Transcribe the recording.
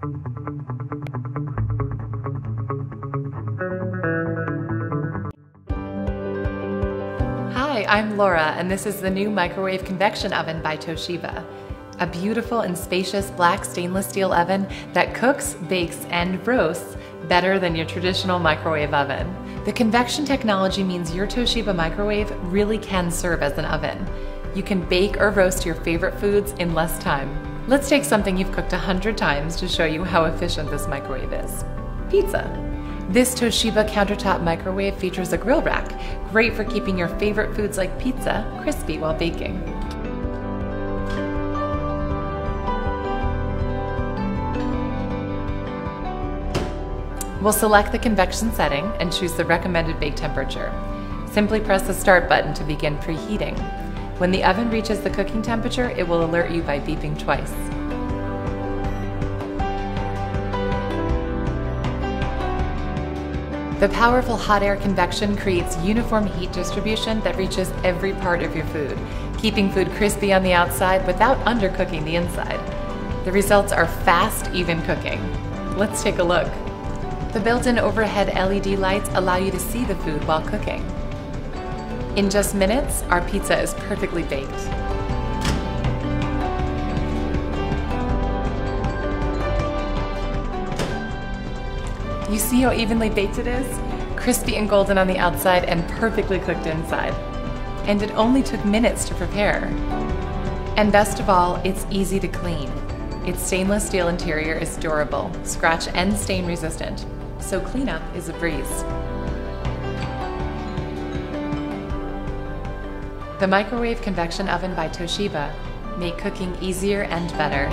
Hi, I'm Laura, and this is the new microwave convection oven by Toshiba. A beautiful and spacious black stainless steel oven that cooks, bakes, and roasts better than your traditional microwave oven. The convection technology means your Toshiba microwave really can serve as an oven. You can bake or roast your favorite foods in less time. Let's take something you've cooked a hundred times to show you how efficient this microwave is. Pizza. This Toshiba countertop microwave features a grill rack, great for keeping your favorite foods like pizza crispy while baking. We'll select the convection setting and choose the recommended bake temperature. Simply press the start button to begin preheating. When the oven reaches the cooking temperature, it will alert you by beeping twice. The powerful hot air convection creates uniform heat distribution that reaches every part of your food, keeping food crispy on the outside without undercooking the inside. The results are fast, even cooking. Let's take a look. The built-in overhead LED lights allow you to see the food while cooking. In just minutes, our pizza is perfectly baked. You see how evenly baked it is? Crispy and golden on the outside and perfectly cooked inside. And it only took minutes to prepare. And best of all, it's easy to clean. Its stainless steel interior is durable, scratch and stain resistant, so cleanup is a breeze. The Microwave Convection Oven by Toshiba make cooking easier and better.